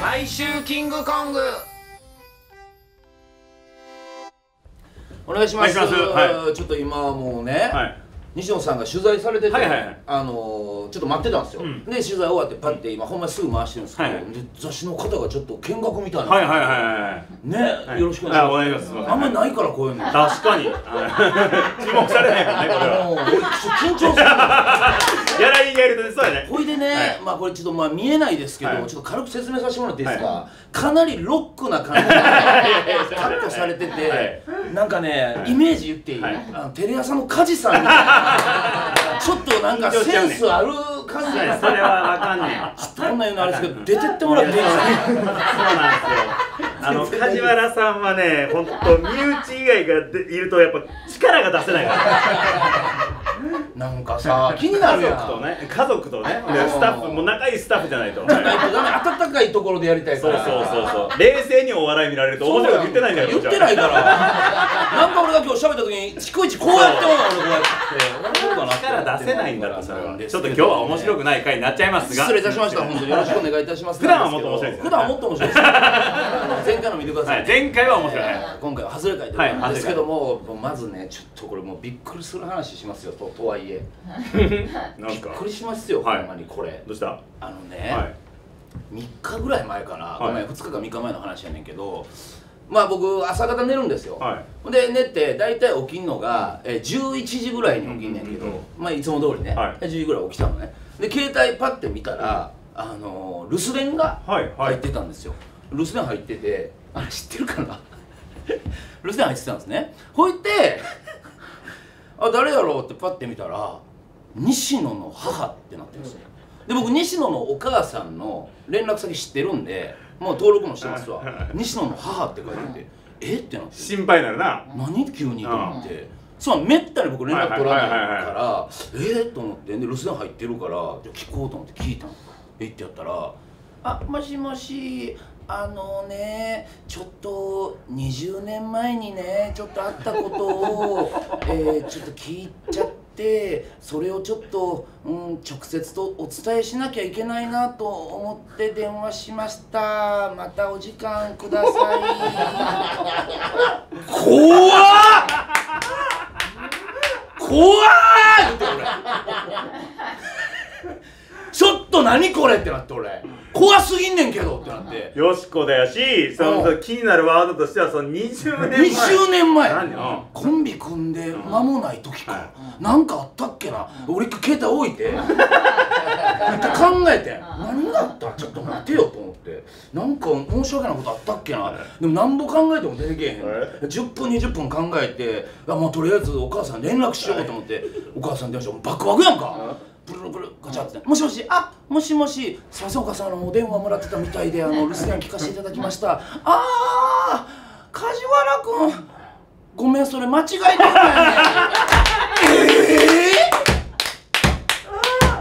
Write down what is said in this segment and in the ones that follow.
毎週キングコング。お願いします。お願いします。はちょっと今はもうね、はい。西野さんが取材されてて、はいはいはい。あのーちょっと待ってたんですよ、うん。で取材終わってパッて今ほんますぐ回してるんですけど、はい。は雑誌の方がちょっと見学みたいな、はいはいはいはいね、はい。よろしくお願いします。あん。まりないからこういうの。確かに。はい。注目されないからねこれは。緊張するやらいがいるとねそうやね。ほいでね、はい。まあこれちょっとまあ見えないですけど、はい。ちょっと軽く説明させてもらっていいですか、はかなりロックな感じでカットされてて、はい。なんかね、はい。イメージ言っていい、はい。あのテレ朝の梶さんみたいな ちょっとなんかセンスある感じはいそれはわかんねえ。こんなん言うのあれですけど出てってもらっていいですか？そうなんですよ。あの梶原さんはね、本当身内以外がでいるとやっぱ力が出せないから。なんかさ気にな家るやん族とね、家族とね、でスタッフも仲いいスタッフじゃないと。じゃないとダメ温かいところでやりたいからそうそうそうそう。冷静にお笑い見られると面白いこと言ってないんだよ。言ってないからなんか俺が今日喋った時に 逐一こうやってもらう俺こうやって俺こうかなって力出せないんだとそれは。ちょっと今日は面白くない回になっちゃいますが。失礼いたしました。本当によろしくお願いいたします。普段はもっと面白いです。普段はもっと面白いです前回の見てくださ、はい。い、前回は面白い。えー今回は外れ会というこですけども、まずねちょっとこれもうびっくりする話しますよととはいえ。びっくりしますよ、はい。ほんまにこれ。どうした？はあのね、い。3日ぐらい前かな、い。ごめん2日か3日前の話やねんけどまあ僕朝方寝るんですよ、はで寝て大体起きんのが、えー11時ぐらいに起きんねんけど、うんうんうんまあいつも通りね、はい。10時ぐらい起きたのね。で携帯パッて見たら、あのー留守電がはいはい。入ってたんですよ、留守電入っててあれ知ってるかな？留守電入ってたんですね。ほいてあ誰やろうってパッて見たら西野の母ってなってるんですよで僕西野のお母さんの連絡先知ってるんでもう登録もしてますわ。西野の母って書いててえ？ってなって。心配になるな。何急にと思って、そうめったに僕連絡取らないからえー？と思って。で留守電入ってるからじゃあ聞こうと思って聞いたのえってやったら「あもしもしあのねちょっと20年前にねちょっとあったことを、えーちょっと聞いちゃってそれをちょっと、うん、直接とお伝えしなきゃいけないなと思って電話しました。またお時間ください。怖っ！怖っ！言って俺ちょっと何これってなって俺。怖すぎんねんけどって。なって。よしこだよし、そのうん。気になるワードとしてはその20年前。20年前。何うん。コンビ組んで間もない時か。なんかあったっけな？俺一回携帯置いて。一回考えて。何があった？ちょっと待てよと思って。なんか申し訳ないことあったっけな？でも何度考えても出てけえへん。10分20分考えて。あもうとりあえずお母さんに連絡しようと思って。お母さんに電話してバックバクやんかブルルブルガチャって。もしもし。あもしもし。すいませんお母さんあのお電話もらってたみたいであの留守電聞かせていただきました。ああ梶原君ごめんそれ間違いでないねえ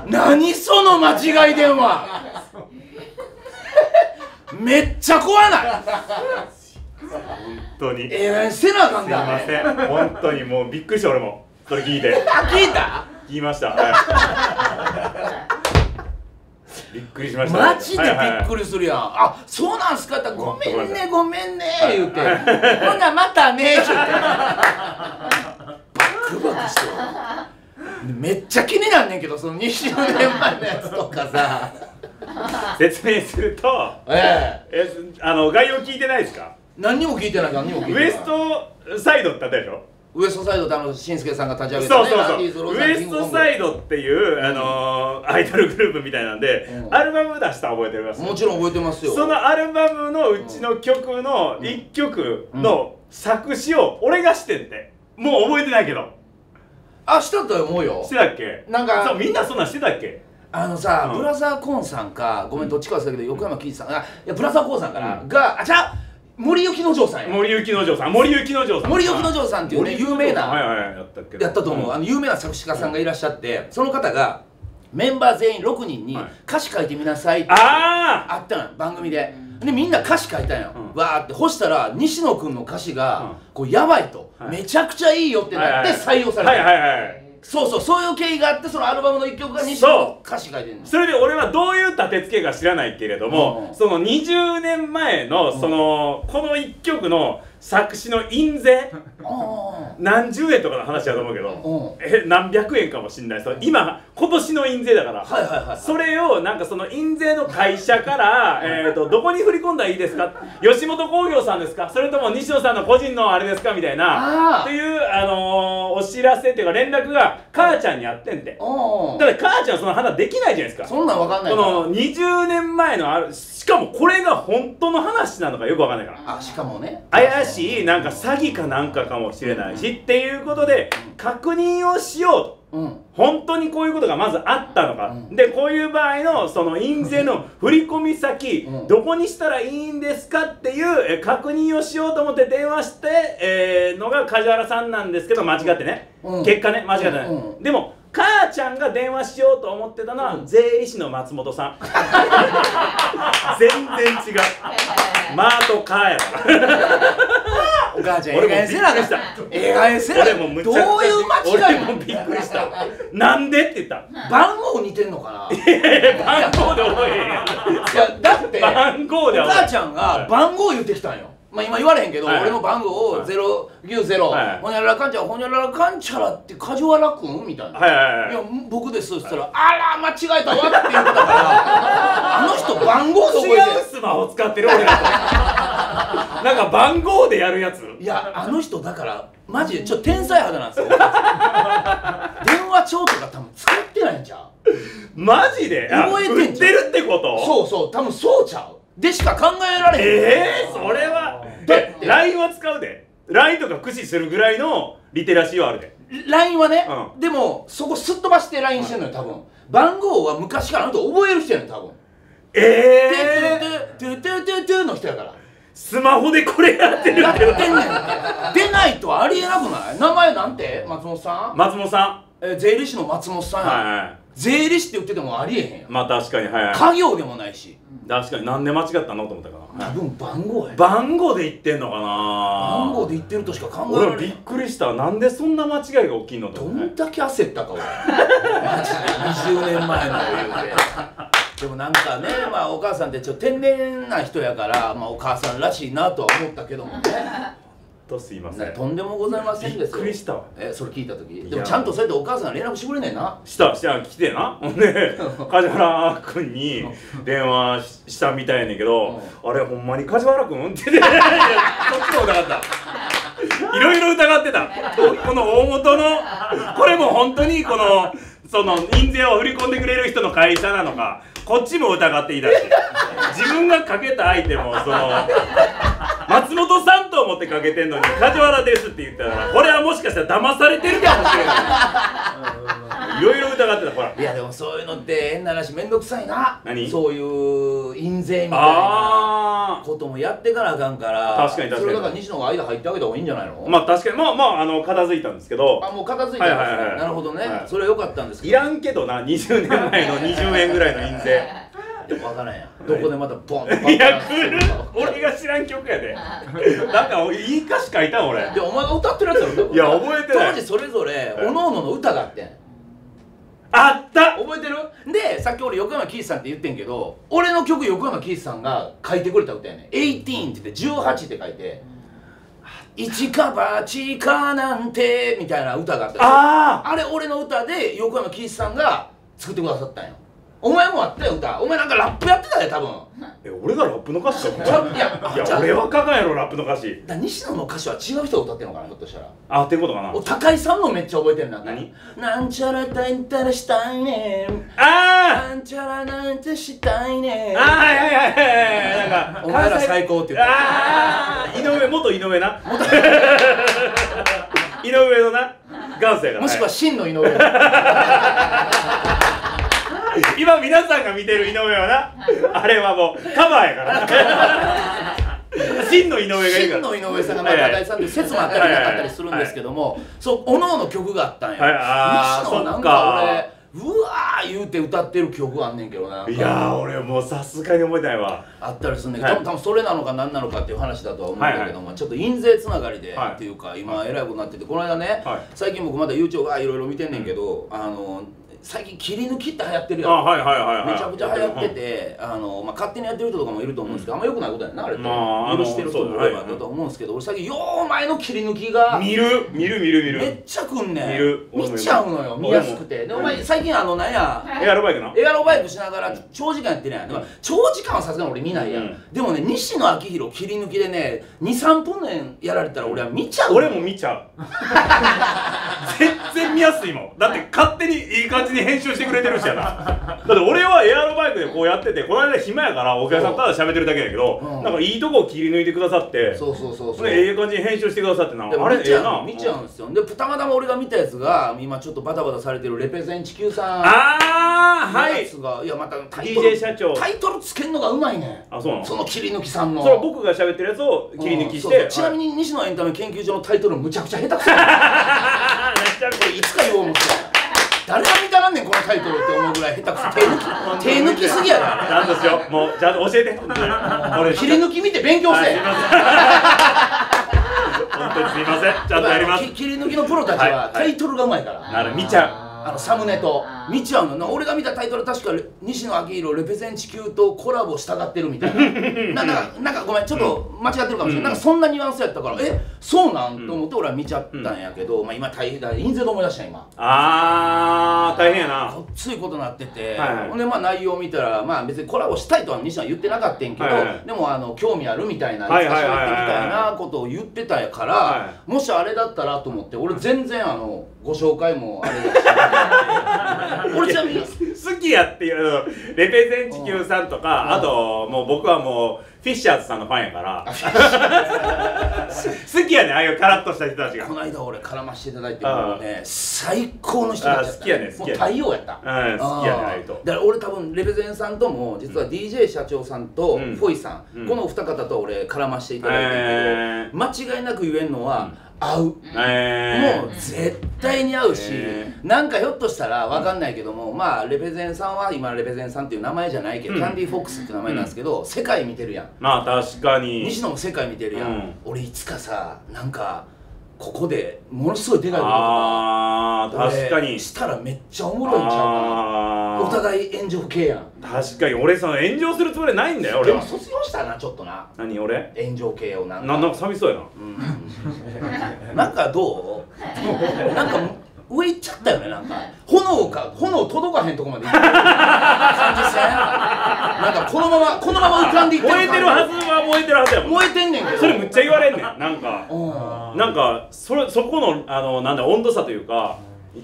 ー、何その間違い電話。めっちゃ怖ない。本当に。えー、せなあかんすいまだせん、本当にもうびっくりした俺も。それ聞いて。あ聞いた？聞きました、はい、びっくりしましたマジでびっくりりするやん、あそうなんすか。ってごめんねごめんね。言うてほんならまたね言うて。バックバクして。めっちゃ気になんねんけどその20年前のやつとかさ。説明するとええ。えあの概要聞いてないですか？何にも聞いてない何にも聞いてない。ウエストサイドってあったでしょ？ウエストサイドってあのしんすけさんが立ち上げたそうねそう。ウエストサイドっていう、あのーアイドルグループみたいなんで、うん。アルバム出した覚えてますもちろん覚えてますよ。そのアルバムのうちの曲の1曲の作詞を俺がしてんて。もう覚えてないけど。あしたと思うよ。してたっけ？なんかそうみんなそんなんしてたっけ？あのさ、うん。ブラザーコーンさんかごめんどっちか忘れたけど横山貴一さんあいやブラザーコーンさんかな、があじゃあ森幸之丞さんや。森幸之丞さん。森幸之丞さん。森幸之丞さんっていうね有名之丞さん。はいなはいやったっけやったと思う、ん。あの有名な作詞家さんがいらっしゃってその方がメンバー全員6人にはい歌詞書いてみなさいってああったのよ番組で。でみんな歌詞書いたんよ、うん。わーってほしたら西野君の歌詞が、うん。こうやばいと、はい。めちゃくちゃいいよってあなって採用された、はいはいはいそうそうそういう経緯があってそのアルバムの一曲が西野の歌詞書いてるの。それで俺はどういう立て付けか知らないけれども、うん。その20年前のその、この一曲の作詞の印税？あ何十円とかの話だと思うけうどん。え何百円かもしんない。今今年の印税だから、はいはいはいそれをなんかその印税の会社から、えー、とどこに振り込んだらいいですか？吉本興業さんですか？それとも西野さんの個人のあれですか？みたいな。という、あのーお知らせっていうか連絡が母ちゃんにあってんてうん。だから母ちゃんはその判断できないじゃないですか。そんなんわかんないこの20年前のあるしかもこれが本当の話なのかよくわかんないから。あしかもね。怪しいなんか詐欺かなんかかもしれないしっていうことで確認をしようと。うん。本当にこういうことがまずあったのか、うん。でこういう場合のその印税の振込先、うん。どこにしたらいいんですかっていうえ確認をしようと思って電話して、えーのが梶原さんなんですけど間違ってね、うん。結果ね間違ってない、うん。うん。でも母ちゃんが電話しようと思ってたのは、税理士の松本さん。全然違う。マートカーやからお母ちゃん俺もええ加減せなびったええ加減せな俺もむちゃくちゃどういう間違い俺もびっくりした。なん。でって言った番号似てんのかな？番号で覚えへんやん。いやだって番号でお母ちゃんが番号言ってきたんよまあ今言われへんけど、はい。俺の番号をはい。090、はい。ほにゃららかんちゃらほにゃららかんちゃらって梶原くんみたいな、はいはいはいい。や僕です。っつったら、あら間違えたわって言ってたから あの人番号で覚違うスマホ使ってる俺らと。なんか番号でやるやつ？るいやあの人だからマジでちょっと天才肌なんですよ。電話帳とか多分使ってないんちゃう？マジで？あ覚えてんじゃん売ってるってこと？そうそう多分そうちゃうでしか考えられへん。ええー、それは。だってえ LINE は使うで。LINE とか駆使するぐらいのリテラシーはあるで。LINE はね、うでもそこすっ飛ばして LINE してんのよ多分。番号は昔からあの人覚える人やねん多分。ええー、トゥトゥトゥトゥトゥの人やから。スマホでこれやってるやっっててんねん出ないとありえなくない？名前なんて？松本さん、松本さえー税理士の松本さんんや、はいはい税理士って言っててもありえへんやん。まあ確かにはい。はい家業でもないし。確かになんで間違ったのと思ったかな、多分番号や番号で言ってんのかな。番号で言ってるとしか考えら俺びっくりした。なんでそんな間違いが起きんのとど思って。んだけ焦ったか俺マジで。20年前の余裕で。でもなんかねまあお母さんってちょっと天然な人やから、まあ、お母さんらしいなとは思ったけどもねとすいません。とんでもございませんですよ。びっくりしたわ。えそれ聞いた時？や。でもちゃんとそうやってお母さん連絡してくれんねんな。したした来てな。ほんで梶原君に電話ししたみたいやねんけど「あれほんまに梶原君?」って言ってそっちも疑った。いろいろ疑ってた。この大元のこれも本当にこのその印税を振り込んでくれる人の会社なのかこっちも疑っていたし。自分がかけた相手もその松本さんと思ってかけてんのに「梶原です」って言ったらこれはもしかしたら騙されてるかもしれない。いろいろ疑ってた。ほら。いやでもそういうのって変な話めんどくさいな。何？そういう印税みたいなあこともやってからあかんから確かに確かに。それだから西野が間入ってあげた方がいいんじゃないの？あまあ確かに。まあまああの片付いたんですけど。あもう片付いたんですね、はいはいはいなるほどね、はい。それは良かったんですけいらんけどな20年前の20円ぐらいの印税。ど分からんやん。どこでまたボンといや来る俺が知らん曲やで。なんかいい歌詞書いたん俺。でお前が歌ってるやつやろ。いや覚えてない。当時それぞれおのおのの歌があってん。あった！覚えてる？でさっき俺横山キースさんって言ってんけど俺の曲横山キースさんが書いてくれた歌やねん「18」って言って18って書いて「一か八かなんて」みたいな歌があったああれ俺の歌で横山キースさんが作ってくださったんよお前もあったよ歌。お前なんかラップやってたで多分。え俺がラップの歌詞書く ちゃのいやいや俺は書かんやろラップの歌詞。だ西野の歌詞は違う人が歌ってるのかなひょっとしたら。あってことかな。お高井さんのめっちゃ覚えてるなんか何？なんちゃらたいたらしたいねんあなんちゃらなんてしたいねんー。あーはいはいはいはいなんかお前ら最高って言ってああ井上元井上な。井上。のな元祖やからもしくは真の井上 今皆さんが見てる井上はなあれはもうカバーやから。な真の井上がいるから。真の井上さんがまあ高井さんっていう説もあったりなかったりするんですけどもそうおのおの曲があったんよはい西野はなんそっか。か俺うわー言うて歌ってる記憶あんねんけどな。いやー俺もうさすがに覚えてないわ。あったりするんだけど、はい。多分多分それなのか何なのかっていう話だとは思うんだけども、はいちょっと印税つながりで、はい。っていうか今えらいことになっててこの間ね、はい。最近僕まだ YouTube はいろいろ見てんねんけど、あの最近切り抜きって流行ってるやん。あはいはいはいはい。めちゃくちゃ流行ってて、あのまあ、勝手にやってる人とかもいると思うんですけど、あんま良くないことやんなあれって、まあ許してる人もいればだと思うんですけど、俺最近よう前の切り抜きが見る？見る見る見めっるちゃくんねん。見る。見ちゃうのよ。見やすくて。でお前最近あのなんや？エアロバイクな？エアロバイクしながら長時間やってるやん、長時間はさすがに俺見ないやん、うん。でもね西野昭弘切り抜きでね23分年やられたら俺は見ちゃう俺も見ちゃう。全然見やすいもん。だって勝手にいい感じに編集してくれてるしやな。だって俺はエアロバイクでこうやっててこの間暇やからお客さんただ喋ってるだけやけど、う。んなんかいいとこを切り抜いてくださってそうそうそうそう。でええ感じに編集してくださってな。あれええな。見ちゃうんですよ。でたまたま俺が見たやつが今ちょっとバタバタされてるレペゼン地球さん。あーはい。いやまたタイトル DJ 社長。タイトルつけんのがうまいねあそうなの？その切り抜きさんの。それは僕が喋ってるやつを切り抜きして、うん。そうそう。ちなみに西野エンタメ研究所のタイトルむちゃくちゃ下手くそ いつか言おう思ってた誰が見たらんねんこのタイトルって思うぐらい下手くそ手抜き 手抜きすぎやなちゃんとしよう。もうちゃんと教えて。俺切り抜き見て勉強せえ。はいすいません。本当にすいません。ちゃんとやります。き切り抜きのプロたちはいはタイトルがうまいから、なる見ちゃうあのサムネと見ちゃうの。な俺が見たタイトル確か西野昭弘レペゼン地球とコラボしたがってるみたいな。なんかなんかごめんちょっと間違ってるかもしれない、うん。なんかそんなニュアンスやったから、えそうなんと思って俺は見ちゃったんやけど、まあ今大変だ印税で思い出した今。あー大変やな。こっついことなってて、はいはいほんでまあ内容見たらまあ別にコラボしたいとは西野は言ってなかったんけど、はいはい。でもあの興味あるみたいな、はいはいはいいつか喋ってみたいなことを言ってたやから、はもしあれだったらと思って俺全然あのご紹介もあれだし俺ちなみに好きやっていうレペゼン地球さんとか、うん。あともう僕はもうフィッシャーズさんのファンやから。好きやねああいうカラッとした人たちが。この間俺絡ませていただいてもうね最高の人たちやった、きやね好きやねもう太陽やった。うん好きやねああいう人。だから俺多分レペゼンさんとも実は DJ 社長さんとうん。フォイさん、うん。このお二方と俺絡ませていただいてるけど、え間違いなく言えんのは、合う。ー、えー、もう絶対に合うし、へなんかひょっとしたらわかんないけども、まあレペゼンさんは今レペゼンさんっていう名前じゃないけど、うん。キャンディーフォックスって名前なんですけど、世界見てるやん。まあ確かに。西野も世界見てるやん、うん。俺いつかさなんかここでものすごいでかいことあー確か俺に。したらめっちゃおもろいんちゃうかな。お互い炎上系やん。確かに俺その炎上するつもりないんだよ俺は。でも卒業したなちょっとな。何俺？炎上系をなんか。ななんか寂しそうやな。うん。なんかどう？なんか上行っちゃったよねなんか。炎か炎届かへんとこまで行ってる。感じせんな。んかこのままこのまま浮かんでいって燃えてるはずは燃えてるはずやもん。燃えてんねんけど。それむっちゃ言われんねん。なんかうん。なんかそれそこのあのなんだ温度差というか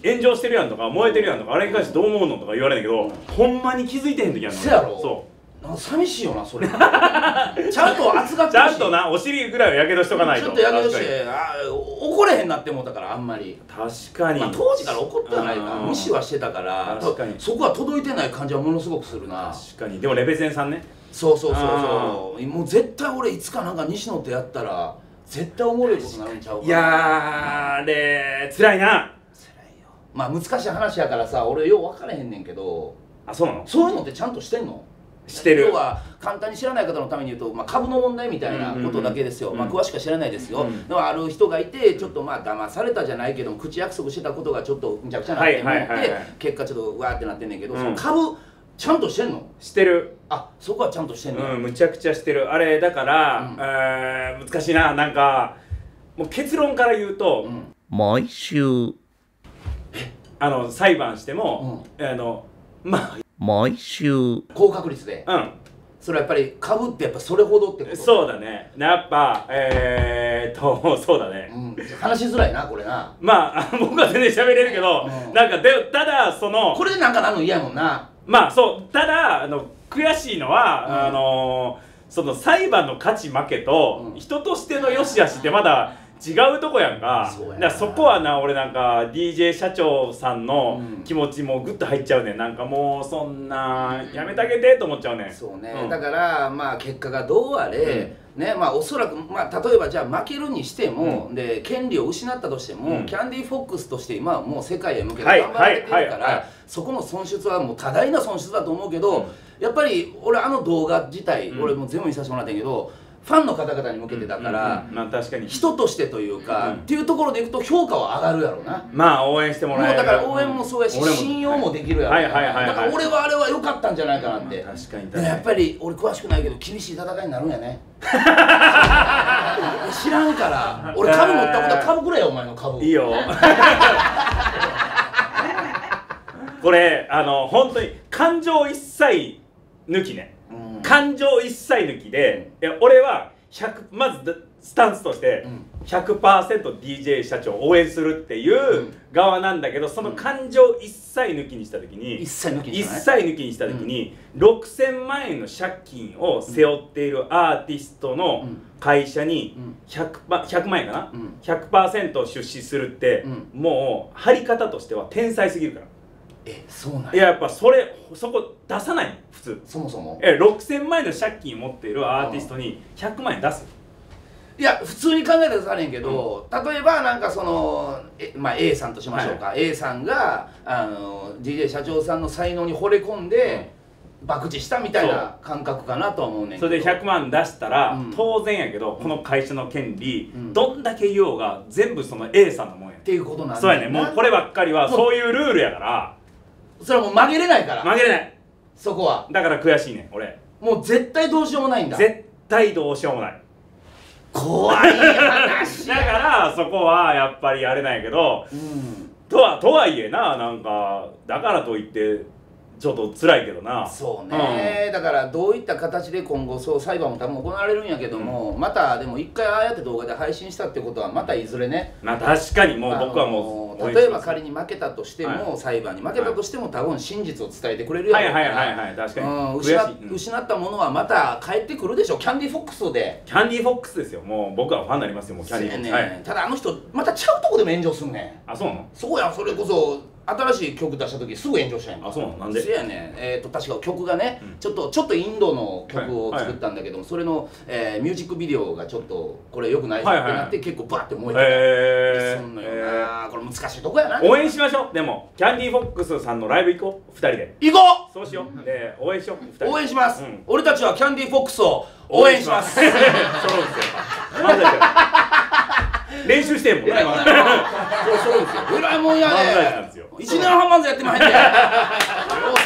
炎上してるやんとか燃えてるやんとかあれに関してどう思うのとか言われんねんけどほんまに気づいてへん時やんせやろ。そなんか寂しいよなそれ。ちゃんと熱がってほしい。うちゃんとなお尻ぐらいはやけどしとかないと。ちょっとやけどしてあー怒れへんなって思ったからあんまり、に確かに、まあ、当時から怒ってはないか。らうん。無視はしてたから確かに。そこは届いてない感じはものすごくするな。確かに。でもレベゼンさんね。そうそうそうあそう。もう絶対俺いつかなんか西野とやったら絶対おもろいことになるんちゃうかな。いやーあれ辛いな。辛いよ。まあ難しい話やからさ俺よう分からへんねんけど。あそうなの？そういうのってちゃんとしてんの？してる。要は簡単に知らない方のために言うと、まあ、株の問題みたいなことだけですよ、うん。まあ、詳しくは知らないですよ、うん。でもある人がいてちょっとまあ騙されたじゃないけども口約束してたことがちょっとむちゃくちゃなって思って、はいはいはいはい。結果ちょっとわーってなってんねんけど、うん。その株ちゃんとしてんの？してる。あそこはちゃんとしてんの、うんむちゃくちゃしてる。あれだから、うん。えー難しいな。なんかもう結論から言うと、うん。毎週。あの裁判しても、あのま毎週。高確率で。あそれはやっぱり株ってやっぱそれほどってこと？うんそうだね。やっぱえー、っ とそうだね、うん、話しづらいなこれな。まあ 僕は全然喋れるけど、うん。なんかでただそのこれでなんかなるの嫌やもんな。まあそうただあの悔しいのは、うん。あのその裁判の勝ち負けと、うん。人としての良し悪しってまだ違うとこやんか。そだそこはな俺なんか DJ 社長さんのうん。気持ちもグッと入っちゃうねん。なんかもうそんなやめてあげてと思っちゃうねん。そうね、うん。だからまあ結果がどうあれ、ねまあおそらく、まあ、例えばじゃあ負けるにしても、で権利を失ったとしても、うん。キャンディーフォックスとして今はもう世界へ向けてはい。頑張られてるから、はい。はい。はい。そこの損失はもう多大な損失だと思うけど、うん。やっぱり俺あの動画自体、うん。俺もう全部見させてもらったんやけどファンの方々に向けてだから、まあ確かに。人としてというか、うん。っていうところでいくと評価は上がるやろうな。まあ応援してもらえる。だから応援もそうやし、信用もできるやろはいはいはいはい。だから俺はあれは良かったんじゃないかなって、確かに確かに。やっぱり俺詳しくないけど厳しい戦いになるんやね。知らんから。俺株持ったことは株くれよお前の株。いいよ。これあの本当に感情一切抜きね。うん感情一切抜きでいや俺は100まずだスタンスとしてうん。100%DJ 社長を応援するっていう側なんだけどその感情一切抜きにした時に一切抜きに一し切抜きにした時に6000万円の借金を背負っているアーティストのうん。会社にうん。100, 万100万円かな？うん。100%出資するってうもう張り方としては天才すぎるからえそうなんいややっぱそれそこ出さないの普通。そもそも。え6000万円の借金持っているアーティストに100万円出す。いや普通に考えたらさねんけど、例えばなんかそのえ、まあ、A さんとしましょうか、A さんがあの DJ 社長さんの才能に惚れ込んで、博打したみたいな感覚かなとは思うねんけど。それで100万出したら、うん。当然やけどこの会社の権利、うん。どんだけ言おうが全部その A さんのもんや。っていうことなんだそうやねもうこればっかりはそういうルールやからそれはもう曲げれないから。負けれない。そこは。だから悔しいねん俺。もう絶対どうしようもないんだ。絶対どうしようもない。怖い話だからそこはやっぱりあれなんやけどうん。とはとはいえななんかだからといってちょっと辛いけどな。そうね、だからどういった形で今後そう裁判も多分行われるんやけども、またでも一回ああやって動画で配信したってことはまたいずれね。まあ確かにもう僕はもうあの例えば仮に負けたとしても、は裁判に負けたとしても多分真実を伝えてくれるやろうはいはいはいはい。確かに。うん失っうん。失ったものはまた帰ってくるでしょ。キャンディーフォックスで。キャンディーフォックスですよ。もう僕はファンになりますよもうキャンディーフォックス、ねはい。ただあの人またちゃうとこでも炎上すんねん。あそうなの？そうやん。それこそ新しい曲出した時すぐ炎上したやんあそうなんで？そうやねん。えー、と確か曲がね、うん。ちょっとちょっとインドの曲をはい作ったんだけども、それの、えーミュージックビデオがちょっとこれよくないぞってはいはいなって、結構バーって燃えてた、えそんのよー。な、これ難しいとこやな。えー応援しましょう。でもキャンディーフォックスさんのライブ行こう。2人で。行こそうしよう。で応援しよう。2人う応援します、うん。俺たちはキャンディーフォックスを応援します。そうですよ。練習してんもんね。そうそうですよ偉いもんやねですよ一年半漫才やってまへ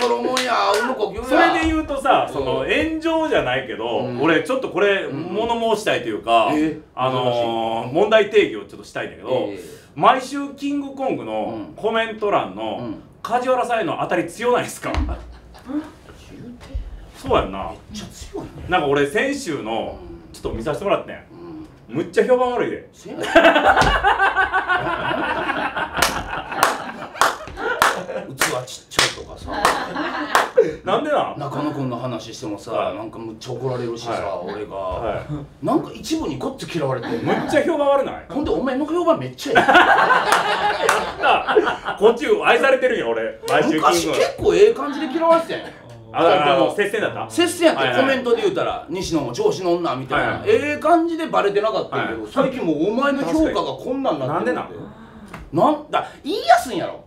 そろもんやうんの呼吸やそれで言うとさ、うん。その炎上じゃないけど、うん。俺ちょっとこれん。物申したいというか、えあのー、問題定義をちょっとしたいんだけど、え毎週キングコングのうん。コメント欄の、うん。梶原さんへの当たり強ないですか？そうやんな。めっちゃ強いねなんか俺先週のちょっと見させてもらってむっちゃ評判悪いで器ちっちゃいとかさ。なんでなん？中野くんの話してもさ、はい。なんかむっちゃ怒られるしさ、は俺が、はなんか一部にこっち嫌われてむっちゃ評判悪ない？ほんでお前の評判めっちゃなこっち愛されてるんよ俺。昔結構ええ感じで嫌われてたやん。ああの接戦だった？接戦やって、はいはい。コメントで言うたら西野も調子の女みたいな、はいはい。ええ感じでバレてなかったけど、はい。最近もうお前の評価がこんなんなってるなんでなんだ言いやすいんやろ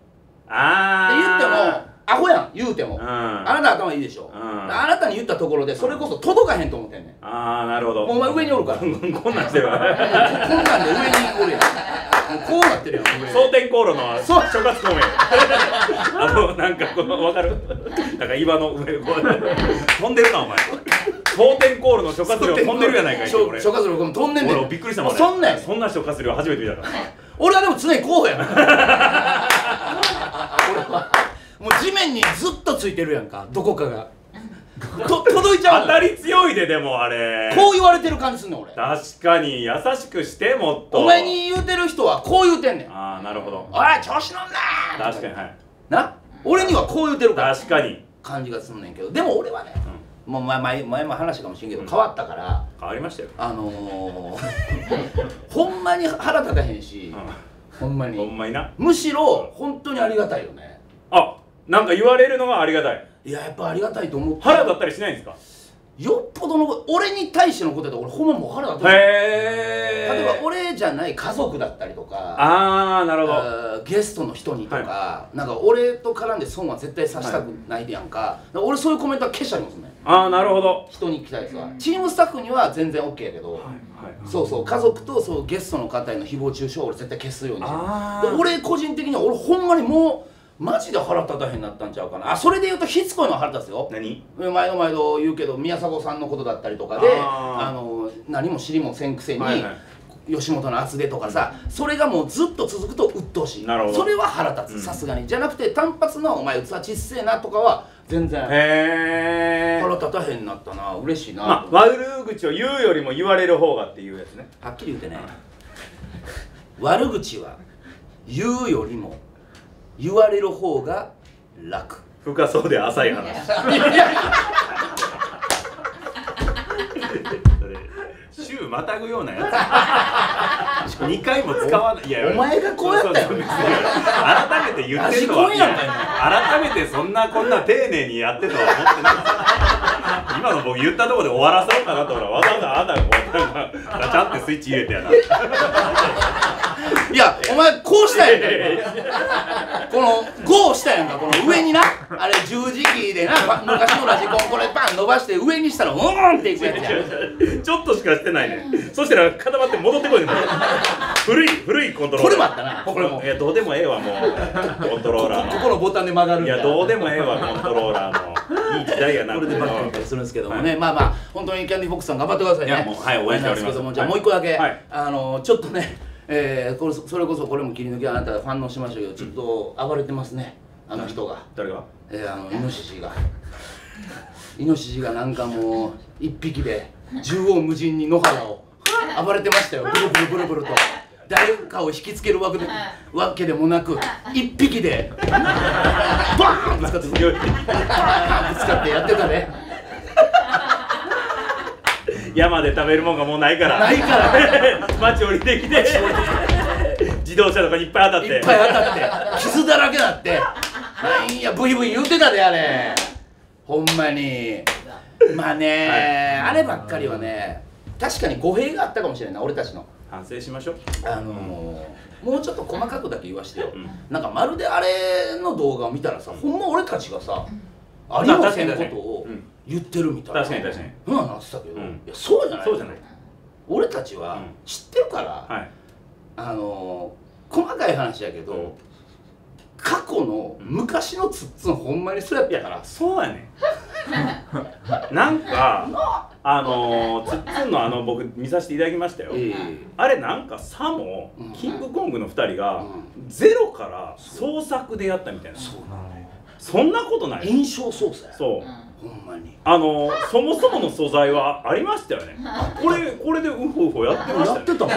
あ言ってあもアホやん言うても、うん。あなた頭いいでしょ、うん。あなたに言ったところでそれこそ届かへんと思ってんねん。ああなるほど。お前上におるから。こんなんしてるここんなんで上におるやん。こうなってるやん上 蒼天航路のそう。諸葛孔明あのなんかこのわかる？なんか岩の上こう。飛んでるなお前。蒼天航路の諸葛亮飛んでるやないかい諸葛亮君飛んでんねん。俺。びっくりしたもんそんなそんな諸葛亮初めて見たから。俺はでも常に候補やんもう地面にずっとついてるやんかどこかが。と届いちゃうの。当たり強いででもあれ。こう言われてる感じすんねん俺。確かに優しくしてもっと。お前に言うてる人はこう言うてんねん。ああなるほど。おい調子乗んな確かにはい。な？俺にはこう言うてるから。確かに。感じがすんねんけど。でも俺はね、もう前前前も話かもしれんけど、変わったから変わりましたよ、あのー、ほんまに腹立たへんし、ほんまうん、ほにんまにな。むしろ本当にありがたいよね。あなんか言われるのがありがたい。いややっぱありがたいと思って腹立ったりしないんですか？よっぽどの俺に対してのことやったら俺ほんまもう腹立ってる例えば俺じゃない家族だったりとかああなるほど。ゲストの人にとか、なんか俺と絡んで損は絶対させたくないでやんか,、だから俺そういうコメントは消してありますね。ああなるほど。人に来たやつはチームスタッフには全然 OK やけど、はいそうそう家族とそうゲストの方への誹謗中傷は俺絶対消すようにして俺個人的には俺ほんまにもうマジで腹立たへんなったんちゃうかな。あそれで言うとしつこいのは腹立つよ。何？毎度毎度言うけど宮迫さんのことだったりとかであの何も知りもせんくせに、はいはい。吉本の厚手とかさそれがもうずっと続くと鬱陶しい。なるほど。それは腹立うん。つさすがに。じゃなくて単発のお前器ちっせえなとかは全然へえ腹立たへんなったな。嬉しいな、まあ悪口を言うよりも言われる方がっていうやつね。はっきり言ってね。悪口は言うよりも言われる方が楽。深そうで浅い話。週またぐようなやつ。2回も使わない。いやお前がこうやったよ。改めて言ってんのは。改めてそんなこんな丁寧にやってとは思ってない今の僕言ったところで終わらそうかなと思ったらわざわざあなたがこうなんかガチャってスイッチ入れてやないやお前こうしたやんか。この5したやんか。この上になあれ十字キーでなば昔のラジコンこれパン伸ばして上にしたらうーんっていくやつやん。ちょっとしかしてないね。そしたら固まって戻ってこいね。古い古いコントローラー。これもあったなこれも。いやどうでもええわもう。コントローラーの。ここのボタンで曲がるいやどうでもええわコントローラーの。いい時代やな。これでバックするんですけどもね、はい。まあまあ本当にキャンディーフォックスさん頑張ってくださいね。はい応援しております。けどもじゃあはいもう一個だけ、はい。あのちょっとね、えー、これそそれこそこれも切り抜きあなた反応しましたけどちょっと暴れてますねあの人が、誰が？えー、あのイノシシが。イノシシがなんかもう一匹で縦横無尽に野原を暴れてましたよ。ブルブルブルブルと。誰かを引きつけるわけでわけでもなく一匹でバーンぶつかって強い。バーンぶつかってやってたね山で食べるもんがもうないから。ないから。街降りてきて。自動車とかにいっぱい当たって。いっぱい当たって。傷だらけなって。なんやブイブイ言うてたであれ。ほんまに。まあね、あればっかりはね確かに語弊があったかもしれないな俺たちの。反省しましょう。あのーもうちょっと細かくだけ言わしてよ、うん。なんかまるであれの動画を見たらさほんま俺たちがさありもせんことをうん言ってるみたいな。確かに確かに。うんなってたけど、うん。いやそうじゃない。そうじゃない。俺たちはうん。知ってるから、はい。あのー細かい話やけど、うん。過去の昔のつっつんほんまにそうやったから。そうやねん。なんかあのー、つっつんのあの僕見させていただきましたよ、ええ。あれなんかさもうん。キングコングの2人がうん。ゼロから創作でやったみたいな。そうそんなことない。印象操作や。そうほんまに。あのー、そもそもの素材はありましたよね。これこれでウホウホやってましたよやってたもん。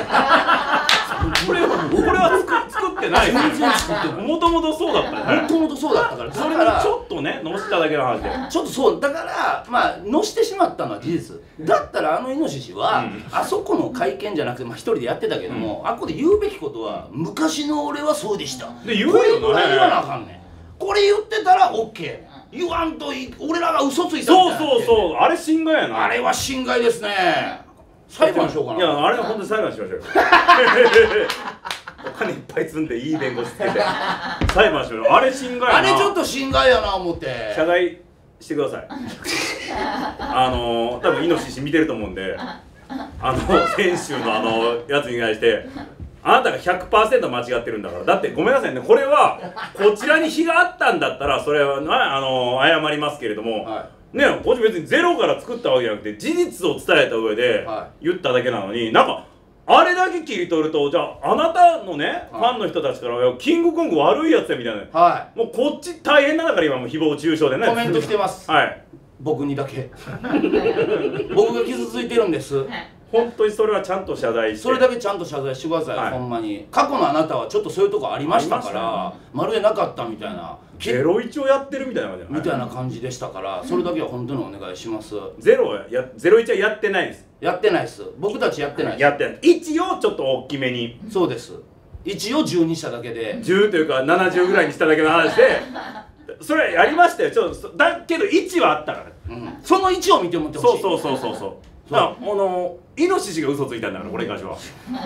これはこれは作作ってない。全然作ってない。もともとそうだったよね。もともとそうだったから。それだからにちょっとね乗せただけの話で。ちょっとそうだからまあ乗してしまったのは事実。だったらあのイノシシは、うん。あそこの会見じゃなくてまあ一人でやってたけども、あっこで言うべきことは昔の俺はそうでした。で言うよこれ言わなあねかんねん。これ言ってたら OK 言わんとい俺らが嘘ついたみそうたいな。そうそうあれ心外やな。あれは侵害ですね。裁判しようかな。いやあれは本当に裁判しましょうよ。お金いっぱい積んでいい弁護士つけて。裁判しましょうあれ心外やな。あれちょっと侵害やな思って。謝罪してください。あの多分イノシシ見てると思うんであの先週のあのやつに対してあなたが100%間違ってるんだから。だってごめんなさいね。これはこちらに非があったんだったらそれはなあの謝りますけれども、はねこっち別にゼロから作ったわけじゃなくて事実を伝えた上では言っただけなのになんかあれだけ切り取るとじゃああなたのねファンの人たちからキングコング悪いやつやみたいな。はもうこっち大変なんだから今もう誹謗中傷でね。いコメント来てます。はい。僕にだけ。僕が傷ついてるんです本当にそれはちゃんと謝罪して。それだけちゃんと謝罪してください、はい。ほんまに。過去のあなたはちょっとそういうとこありましたからあまるでなかったみたいな。ゼロ一をやってるみたいな感じみたいな感じでしたからそれだけは本当にお願いします。ゼロはやゼロ一はやってないです。やってないです。僕たちやってないです。やってない。一応ちょっと大きめに。そうです。一応12しただけで。10というか70ぐらいにしただけの話で。それやりましたよ。ちょっとそだけど1はあったから。うん。その位置を見てもってほしい。そうそうそうそうそうだからあのイノシシが嘘ついたんだからこれに関しては。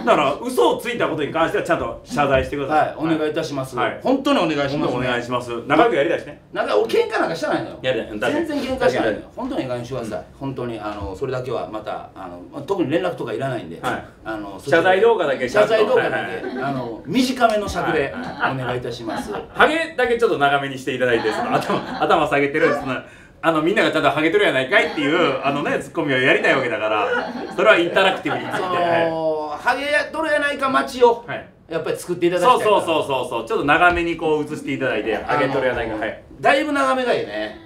だから嘘をついたことに関してはちゃんと謝罪してください。はい。お願いいたします、はい。本当にお願いします、今度お願いします。長くやりたいしね。なんか俺喧嘩なんかしてないのよ。やり全然喧嘩してないのよ。確本当にお願いしてください、本当にあのそれだけはまたあの特に連絡とかいらないんで、はい。あの謝罪動画だけ。謝罪動画だけ、はいはいあの短めの尺ではい。お願いいたします、ハゲだけちょっと長めにしていただいてその頭頭下げてるそのあのみんながちゃんとハゲとるやないかいっていう あのねツッコミをやりたいわけだからそれはインタラクティブについそて。はいのハゲどれやないか街をはい。やっぱり作っていただきたいそうそうそうそうそう。ちょっと長めにこう映していただいてハゲとるやないか。はい。だいぶ長めがいいね。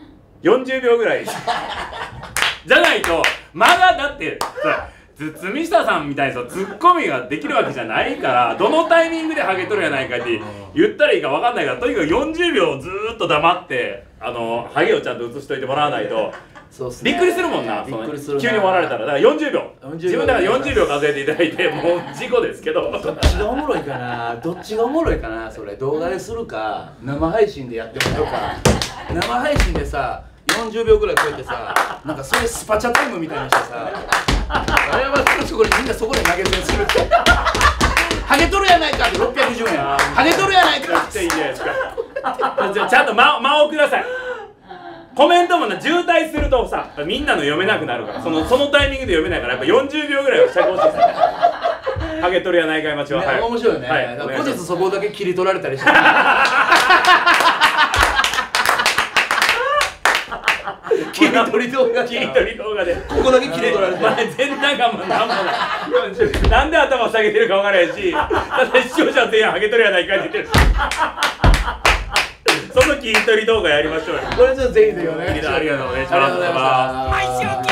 40秒ぐらい。じゃないとまだだってさ堤下さんみたいにさツッコミができるわけじゃないからどのタイミングでハゲとるやないかって言ったらいいか分かんないからとにかく40秒ずーっと黙ってあのハゲをちゃんと映しといてもらわないとそうっすね。びっくりするもんなびっくりするな。急に終わられたら。だから40秒。40自分だから40秒数えていただいてもう事故ですけど。どっちがおもろいかな？どっちがおもろいかな？それ。動画でするか？生配信でやってもらおうか。生配信でさ40秒ぐらいこうやってさなんかそれスパチャタイムみたいにしてさあれはそこでみんなそこで投げ銭するって。ハゲとるやないかって610円ハゲとるやないかめっちゃいいじゃないですかじゃあちゃんと間を間をください。コメントもな渋滞するとさみんなの読めなくなるからそのそのタイミングで読めないからやっぱ40秒ぐらいは尺押してハゲとるやないかい待ちは、ねはい、面白いよね、はい。後日そこだけ切り取られたりして。切り取り動画切り取り動画で。ここだけ切り取られてる。前全然我慢なんもないなんで頭下げてるか分からへんしだって視聴者全員ハゲとるやないかって言ってる切り取り動画やりましょうよ。これちょっとぜひぜひお願いします。ありがとうございます